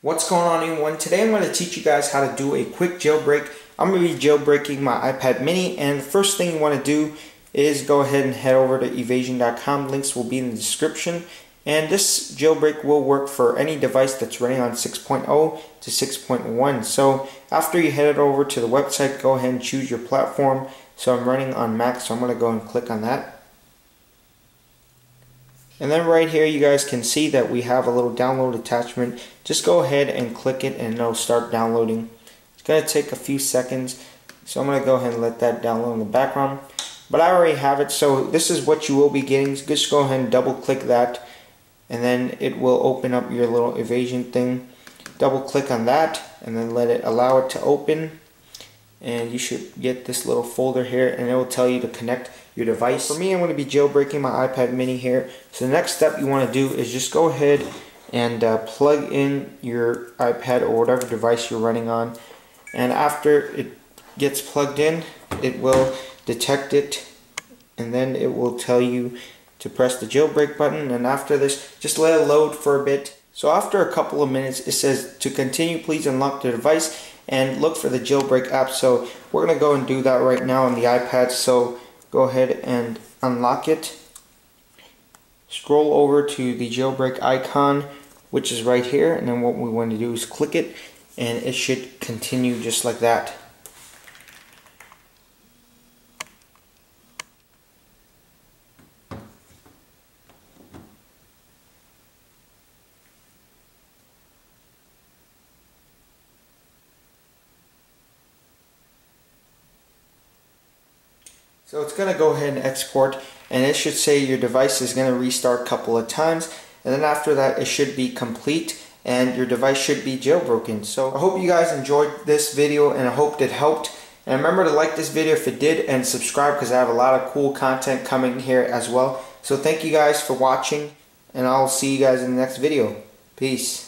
What's going on everyone? Today I'm going to teach you guys how to do a quick jailbreak. I'm going to be jailbreaking my iPad mini and the first thing you want to do is go ahead and head over to evasi0n.com. Links will be in the description. And this jailbreak will work for any device that's running on 6.0 to 6.1. So after you head it over to the website, go ahead and choose your platform. So I'm running on Mac, so I'm going to go and click on that. And then right here you guys can see that we have a little download attachment. Just go ahead and click it and it'll start downloading. It's going to take a few seconds. So I'm going to go ahead and let that download in the background. But I already have it. So this is what you will be getting. Just go ahead and double click that. And then it will open up your little evasi0n thing. Double click on that and then let it allow it to open and you should get this little folder here and it will tell you to connect your device. For me, I'm going to be jailbreaking my iPad mini here. So the next step you want to do is just go ahead and uh, plug in your iPad or whatever device you're running on. And after it gets plugged in, it will detect it and then it will tell you to press the jailbreak button. And after this, just let it load for a bit. So after a couple of minutes, it says to continue, please unlock the device and look for the jailbreak app. So we're going to go and do that right now on the iPad. So go ahead and unlock it. Scroll over to the jailbreak icon, which is right here. And then what we want to do is click it and it should continue just like that. So it's going to go ahead and export and it should say your device is going to restart a couple of times and then after that it should be complete and your device should be jailbroken. So I hope you guys enjoyed this video and I hope it helped. And remember to like this video if it did and subscribe because I have a lot of cool content coming here as well. So thank you guys for watching and I'll see you guys in the next video. Peace.